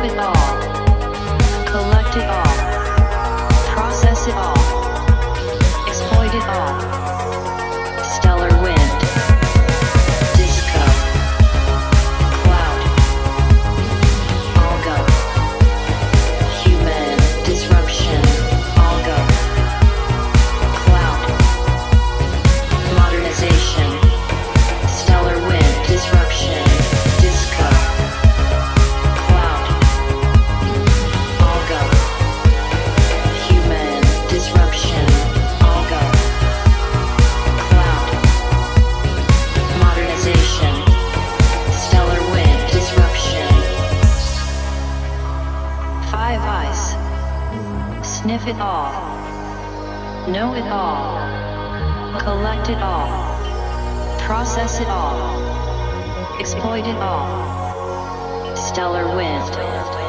Love it all. Collect it all. Sniff it all. Know it all. Collect it all. Process it all. Exploit it all. Stellar wind.